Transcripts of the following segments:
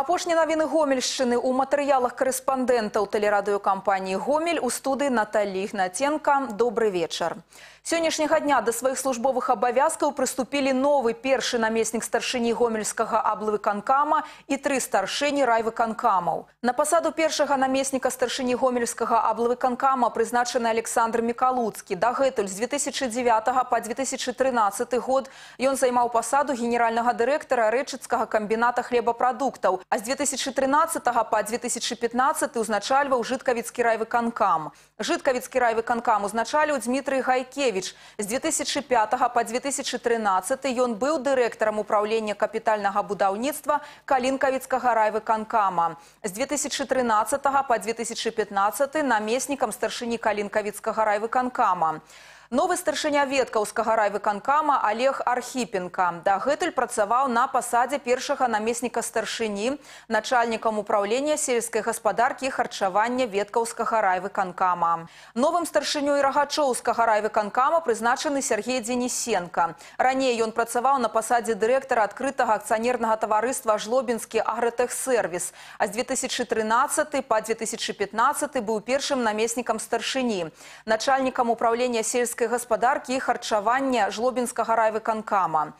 Апошні навіны гомельшчыны ў матэрыялах карэспандэнтаў тэлерадыёкампаніі гомель у студыі Наталі Ігнаценка. Добры вечар. Сённяшняга дня да сваіх службовых абавязкаў прыступілі новы першы намеснік старшыні гомельскага аблвыканкама і тры старшыні райвыканкамаў. На пасаду першага намесніка старшыні гомельскага аблвыканкама прызначаны Александр Мікалуцкі. Дагэтуль з 2009 па 2013 год ён займаў пасаду генеральнага дырэктара рэчыцкага камбіната хлебапрадуктаў, а з 2013 па 2015 узначальваў жыткавіцкі райвыканкам. Жыткавіцкі райвыканкам узначаліў Дмітрый Гайкевич. З 2005 па 2013 ён быў дырэктарам управлення капітальнага будаўніцтва Калінкавіцкага райвыканкама. З 2013 па 2015 намеснікам старшыні Калінкавіцкага райвыканкама. Новы старшыня веткаўскага райвыканкама Олег Архіпенка. Дагэтуль працаваў на пасадзе першага намесніка старшыні, начальнікам управлення сельскай гаспадаркі і харчавання веткаўскага райвыканкама. Новым старшынёй рагачоўскага райвыканкама прызначаны Сергей Дзенісенка. Раней ён працаваў на пасадзе дырэктара адкрытага акцыянернага таварыства Жлобінскі агратэхсервіс, а з 2013 па 2015 быў першым намеснікам старшыні, начальнікам управлення сельскай сельскай гаспадаркі і харчавання жлобінскага райвыканкама.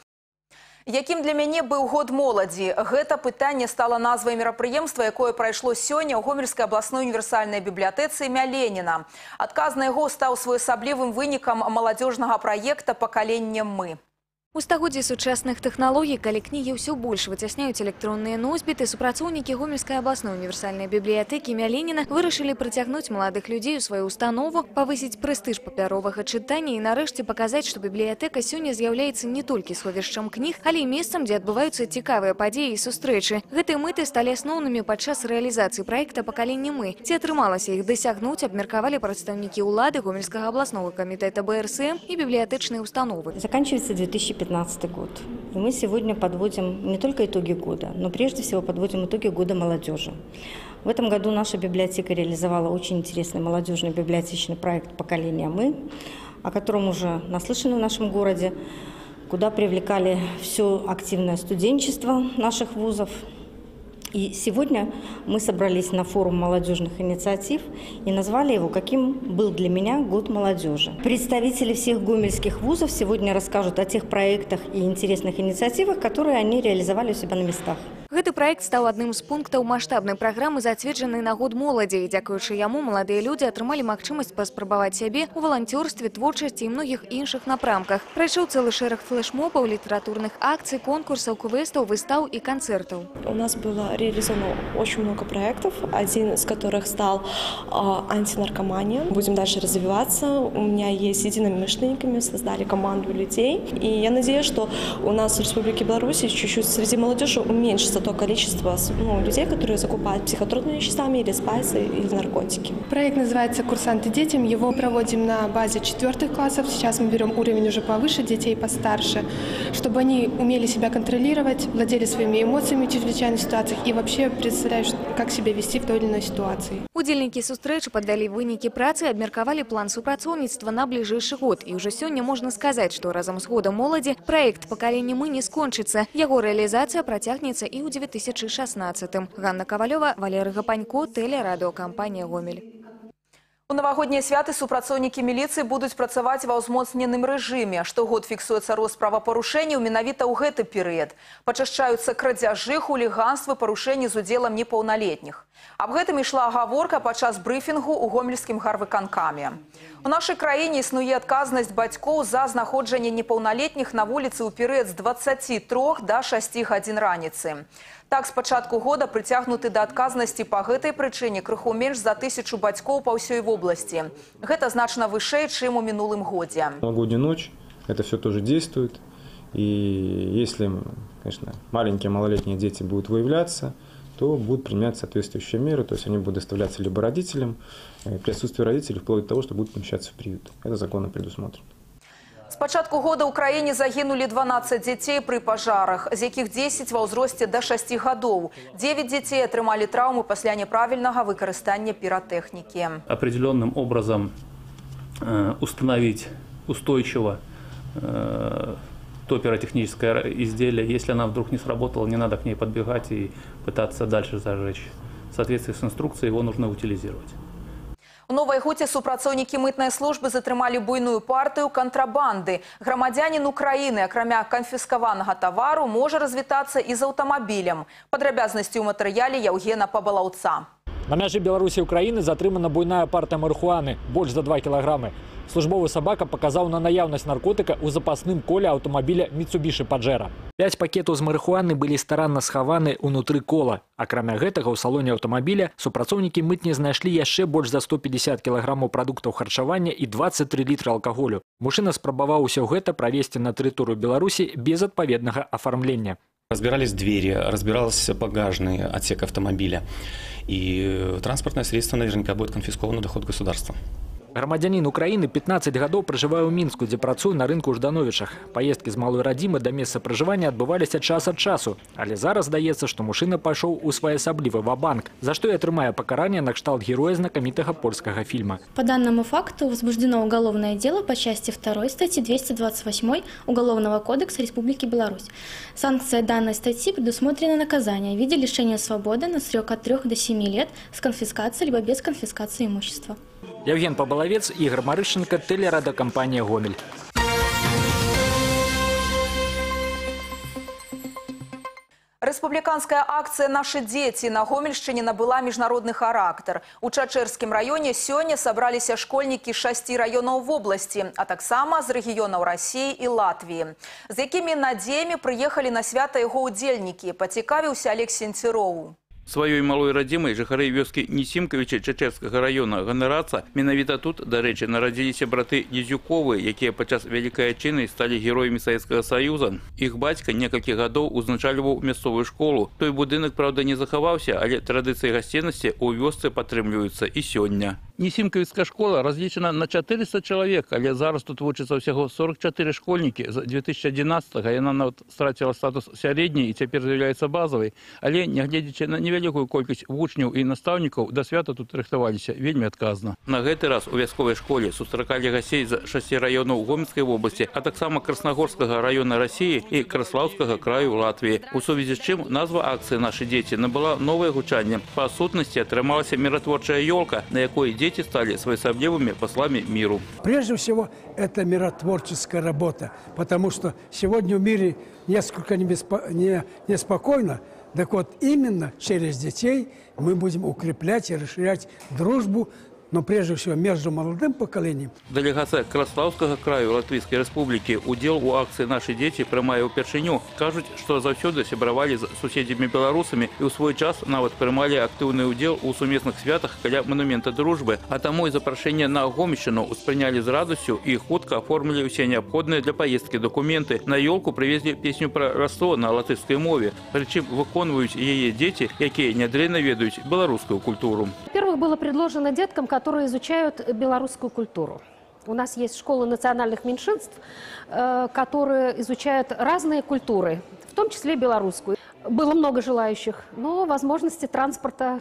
Якім для мяне быў год моладзі? Гэта пытанне стала назвай мерапрыемства, якое прайшло сёння ў гомельскай абласной універсальнай бібліятэцы імя Леніна. Адказ на яго стаў своеасаблівым вынікам маладзёжнага праекта пакаленнем мы. У стагоддзі сучасных тэхналогій, калі кнігі ўсё больш выцясняюць электронныя носьбіты, супрацоўнікі гомельскай абласной універсальнай бібліятэкі Мяленіна вырашылі прыцягнуць маладых людзей у сваю установу, павысіць прэстыж папяровага чытання і нарэшце паказаць, што бібліятэка сёння з'яўляецца не толькі сховішчам кніг, але і месцам, дзе адбываюцца цікавыя падзеі і сустрэчы. Гэтыя мэты сталі асноўнымі падчас рэалізацыі праекта пакаленне мы. Ці атрымалася іх дасягнуць, абмеркавалі прадстаўнікі ўлады гомельскага абласнога камітэта БРСМ і бібліятэчнай установы. Заканчивается 2015 год. И мы сегодня подводим не только итоги года, но прежде всего подводим итоги года молодежи. В этом году наша библиотека реализовала очень интересный молодежный библиотечный проект «Поколение мы», о котором уже наслышаны в нашем городе, куда привлекали все активное студенчество наших вузов, и сегодня мы собрались на форум молодежных инициатив и назвали его «Каким был для меня год молодежи». Представители всех гомельских вузов сегодня расскажут о тех проектах и интересных инициативах, которые они реализовали у себя на местах. Гэты праект стаў адным з пунктаў маштабнай праграмы, зацверджанай на год моладзі. І дзякуючы яму маладыя людзі атрымалі магчымасць паспрабаваць сябе ў валанцёрстве, творчасці і многіх іншых напрамках. Прайшоў цэлы шэраг флешмобаў, літаратурных акцый, конкурсаў, квестаў, выстаў і канцэртаў. У нас было реализовано очень много проектов, один из которых стал э, антинаркомания. Будем дальше развиваться. У меня есть единомышленниками, создали команду людей. И я надеюсь, что у нас в Республике Беларусь чуть-чуть среди молодежи уменьшится то количество ну, людей, которые закупают психотропные вещества или спайсы или наркотики. Проект называется «Курсанты детям». Его проводим на базе четвертых классов. Сейчас мы берем уровень уже повыше, детей постарше, чтобы они умели себя контролировать, владели своими эмоциями в чрезвычайных ситуациях и вообще представляют, как себя вести в той или иной ситуации. Удзельнікі сустрэчы падалі вынікі працы, абмеркавалі план супрацоўніцтва на бліжэйшы год. І ўжо сёння можна сказаць, што разам з годам моладзі праект пакалення мы не скончыцца. Яго рэалізацыя працягнецца і ў 2016. Ганна Кавалёва, Валерый Гапанько, тэлерадыокампанія «Гомель». У навагоднія святы супрацоўнікі міліцыі будуць працаваць ва ўзмоцненым рэжыме. Штогод фіксуецца рост правапарушэнняў менавіта ў гэты перыяд. Пачашчаюцца крадзяжы, хуліганствы, парушэнні з удзелам непаўналетніх. Аб гэтым ішла гаворка падчас брыфінгу ў гомельскім гарвыканкаме. У нашай краіне існуе адказнасць бацькоў за знаходжанне непаўналетніх на вуліцы ў перыяд з 23 да 6 гадзін раніцы. Так, з пачатку года прыцягнуты да адказнасці па гэтай прычыне крыху менш за тысячу бацькоў па ўсёй вобласці. Гэта значна вышэй, чым у мінулым годзе. Новогодняя ночь, это все тоже действует. И если, конечно, маленькие малолетние дети будут выявляться, то будут принимать соответствующие меры, то есть они будут доставляться либо родителям, при отсутствии родителей, вплоть до того, что будут помещаться в приют. Это законно предусмотрено. З пачатку года ў краіне загінулі 12 дзяцей пры пажарах, з якіх 10 ва ўзросце да 6 гадоў. 9 дзяцей атрымалі траўмы пасля няправільнага выкарыстання піратэхнікі. Определенным образом э, установить устойчиво э, топеротехническое изделие. Если она вдруг не сработала, не надо к ней подбегать и пытаться дальше зажечь. В соответствии с инструкцией его нужно утилизировать. У Новай Хуце супрацоўнікі мытнай службы затрымалі буйную партыю кантрабанды. Грамадзянін Украіны, акрамя канфіскаванага тавару, можа развітацца і з аўтамабілем. Падрабязнасці ў матэрыяле Яўгена Пабалаўца. На мяжы Беларусі і Украіны затрымана буйная партыя марыхуаны, больш за 2 кілаграмы. Службовы сабака паказаў на наяўнасць наркотыка ў запасным коле аўтамабіля Міцубішы Паджэра. Пяць пакетаў з марыхуаны былі старанна схаваны ўнутры кола. Акрамя гэтага ў салоне аўтамабіля супрацоўнікі мытні знайшлі яшчэ больш за 150 кілаграмаў прадуктаў харчавання і 23 літры алкаголю. Мужчына спрабаваў усё гэта правесці на тэрыторыю Беларусі без адпаведнага афармлення. Разбирались двери, разбирался багажный отсек автомобиля. И транспортное средство наверняка будет конфисковано доход государства. Грамадзянін Украіны 15 гадоў пражывае ў мінску, дзе працуе на рынку ў ждановічах. Паездкі з малой радзімы да месца пражывання адбываліся час ад часу. Але зараз здаецца, што мужчына пайшоў у своеасаблівы ва-банк, за што і атрымае пакаранне на кшталт героя знакамітага польскага фильма. По данному факту возбуждено уголовное дело по части 2 статьи 228 Уголовного кодекса Республики Беларусь. Санкция данной статьи предусмотрена наказание в виде лишения свободы на срок от 3 до 7 лет с конфискацией либо без конфискации имущества. Евген Пабалавец, Игорь Марышенко, телерадокомпания «Гомель». Рэспубліканская акцыя «Нашы дзеці» на Гомельшчыне набыла міжнародны характар. У Чачэрскім раёне сёння сабраліся школьнікі шасці раёнаў вобласці, а таксама з рэгіёнаў Расіі і Латвіі. З якімі надзеямі прыехалі на свята яго ўдзельнікі, пацікавіўся Алек Сенціроў. Сваёй малой радзімай жыхары вёскі Несімкавіча Чачэрскага раёна ганарацца. Менавіта тут, дарэчы, нарадзіліся браты Незюковы, якія падчас вялікай адчыны сталі героямі Савецкага Саюза. Іх бацька некалькі гадоў узначальваў мясцовую школу. Той будынак, праўда, не захаваўся, але традыцыі гасціннасці ў вёсцы падтрымліваюцца і сёння. Несімкавіцкая школа разлічана на 400 чалавек, але зараз тут вучыцца ўсяго 44 школьнікі. З 2011 яна нават страціла статус сярэдняй і цяпер з'яўляецца базавай. Але, нягледзячы на невялікую колькасць вучняў і настаўнікаў, да свята тут рыхтаваліся вельмі адказна. На гэты раз у вясковай школе сустракалі гасей з шасці раёнаў Гомельскай вобласці, а таксама Краснагорскага раёна Расіі і Краслаўскага краю Латвіі. У сувязі з чым назва акцыі «Нашы дзеці» набыла новае гучанне. Па сутнасці атрымалася міратворчая ёлка, на якой дзеці дети стали своеобразными послами миру. Прежде всего, это миротворческая работа, потому что сегодня в мире несколько неспокойно, так вот именно через детей мы будем укреплять и расширять дружбу но прежде всего между молодым поколением. Делегация Краслаўскага краю Латвийской Республики удел у акции «Наши дети» прямая упершиню. Кажут, что заўсёды сябравалі з суседзямі беларусамі і ў свой час нават прымалі актыўны ўдзел у сумесных святах каля монумента дружбы. А таму і запрашэнне на Гомельшчыну успрынялі з радасцю і хутка аформілі ўсе неабходныя для поездки документы. На ёлку привезли песню про расло на латышской мове. Причем выконваюць яе дети, якія нядрэнна ведаюць беларускую культуру. Во-первых, было предложено деткам, которые изучают белорусскую культуру. У нас есть школы национальных меньшинств, э, которые изучают разные культуры, в том числе белорусскую. Было много желающих, но возможности транспорта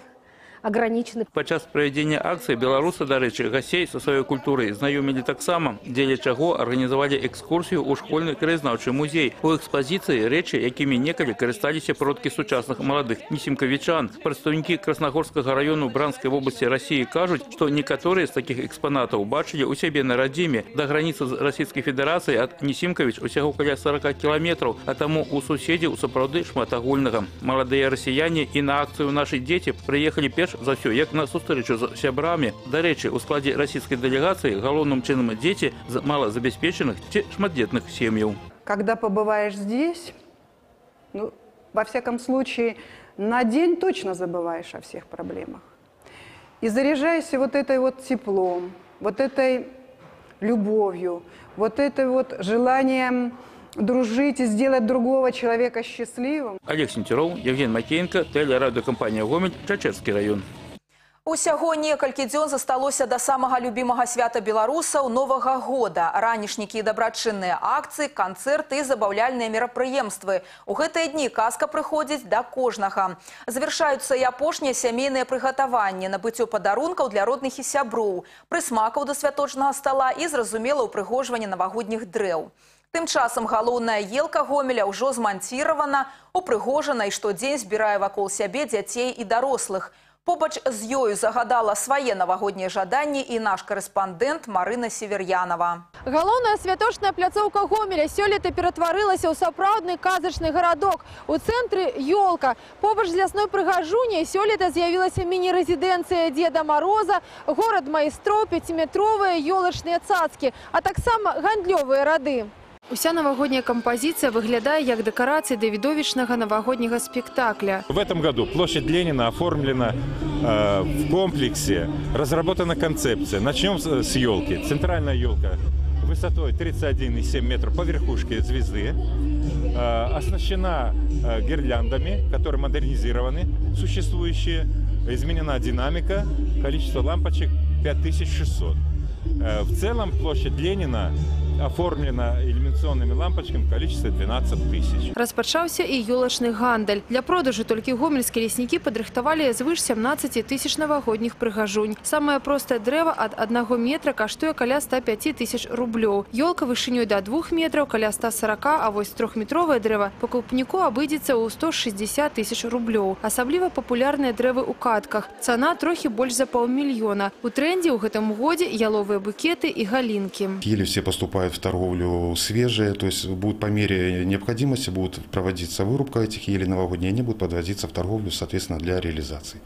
ограничены. Падчас правядзення акцыі беларусы, дарэчы, гасей са сваёй культурай знаёмілі таксама, дзеля чаго арганізавалі экскурсію ў школьны краязнаўчы музей. У экспазіцыі рэчы, якімі некалі карысталіся продкі сучасных маладых несімкавічан. Прадстаўнікі краснагорскага раёну бранскай вобласці Расіі кажуць, што некаторыя з такіх экспанатаў бачылі ў сябе на радзіме да граніцы з расійскай федэрацыі ад Несімкавіч усяго каля 40 кіламетраў, а таму у суседзяў сапраўды шмат агульнага. Маладыя расіяне і на акцыю нашы дзеці прыехалі перш перш за ўсё як на сустрэчу з сябрамі дарэчы у складзе расійскай дэлегацыі галоўным чынам дзеці з малазабяспечаных ці шматдетных сем'яў когда побываешь здесь ну, во всяком случае на день точно забываешь о всех проблемах и заряжайся вот этой вот теплом вот этой любовью вот этой вот желанием дружить и сделать другого человека счастливым. Олег Сентеров, Евген Макеенко, телерадиокомпания «Гомель», Чачевский район. Усяго некалькі дзён засталося да самага любімага свята беларусаў новага года. Ранішнікі і дабрачынныя акцыі, канцэрты і забаўляльныя мерапрыемствы. У гэтыя дні казка прыходзіць да кожнага. Завяршаюцца і апошнія сямейныя прыгатаванні, набыццё падарункаў для родных і сяброў, прысмакаў да святочнага стала і зразумела ўпрыгожванне навагодніх дрэў. Тым часам галоўная елка гомеля ўжо зманціравана, упрыгожана і штодзень збірае вакол сябе дзяцей і дарослых. Побач з ёю загадала свае навагоднія жаданні і наш корэспандэнт Марына Север'янова. Галоўная святочная пляцоўка Гомеля сёлета ператварылася ў сапраўдны казачны гарадок. У цэнтры ёлка. Побач з лясной прыгажуняй сёлета з'явілася міні-рэзідэнцыя Деда Мороза, горад майстроў, пяціметровыя ёлачныя цацкі, а таксама гандлёвыя рады. Уся навагодняя кампазіцыя выглядае як дэкарацыя да відовішнага навагодняга спектакля. В этом году площадь Ленина оформлена э, в комплексе, разработана концепция. Начнем с, с елки. Центральная елка высотой 31,7 метров по верхушке звезды, э, оснащена э, гирляндами, которые модернизированы, существующие, изменена динамика, количество лампочек 5600. Э, в целом площадь Ленина оформлена иллюминационными лампочками в количестве 12 тысяч. Распачаўся і ёлачны гандаль. Для продажу толькі гомельскія леснікі падрыхтавалі звыш 17 тысяч навагодніх прыгажунь. Самае простае дрэва ад 1 метра каштуе каля 105 тысяч рублёў. Ёлка вышынёй да 2 метраў каля 140, а вось трохметровае дрэва пакупніку абыдзецца ў 160 тысяч рублёў. Асабліва папулярныя дрэвы ў катках. Цана трохі больш за паўмільёна. У трендзе ў гэтым годзе яловыя букеты і галінкі. Ели все поступают в торговлю свежие, то есть будут по мере необходимости будут проводиться вырубка этих елей новогодние, они будут подвозиться в торговлю, соответственно, для реализации.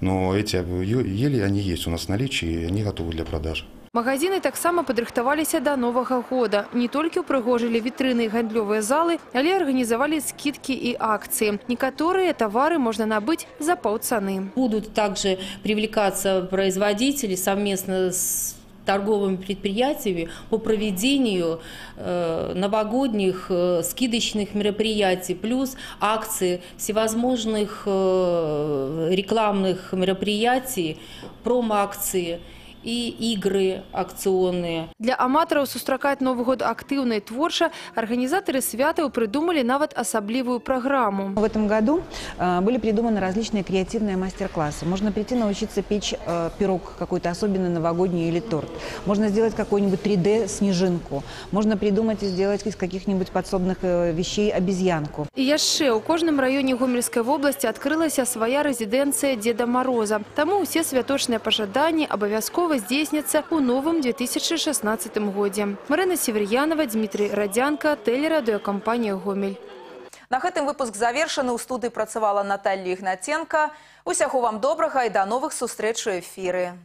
Но эти ели, они есть у нас в наличии, и они готовы для продажи. Магазины таксама падрыхтаваліся да новага года. Не толькі ўпрыгожылі вітрыны і гандлёвыя залы, але арганізавалі скидкі і акцыі. Некаторыя товары можно набыць за паўцаны. Будут также привлекаться производители совместно с торговыми предприятиями по проведению э, новогодних э, скидочных мероприятий, плюс акции всевозможных э, рекламных мероприятий, промо-акции и игры акционные. Для аматараў сустракаць Новы год актыўна і творча арганізатары святаў придумали нават асаблівую программу. В этом году э, были придуманы различные креативные мастер-классы. Можно прийти научиться печь э, пирог какой-то особенный новогодний или торт. Можно сделать какую-нибудь 3D-снежинку. Можно придумать и сделать из каких-нибудь подсобных э, вещей обезьянку. І яшчэ ў кожным раёне Гомельскай вобласці адкрылася свая рэзідэнцыя Деда Мороза. Таму ўсе святочныя пажаданні абавязкова здзейсняцца ў новым 2016 годзе. Марына Север'янова, Дмітрий Радзянка, тэлерадыёкампанія Гомель. На гэтым выпуск завершаны. У студыі працавала Наталья Ігнаценка. Усяго вам добрага і да новых сустрэч у эфіры.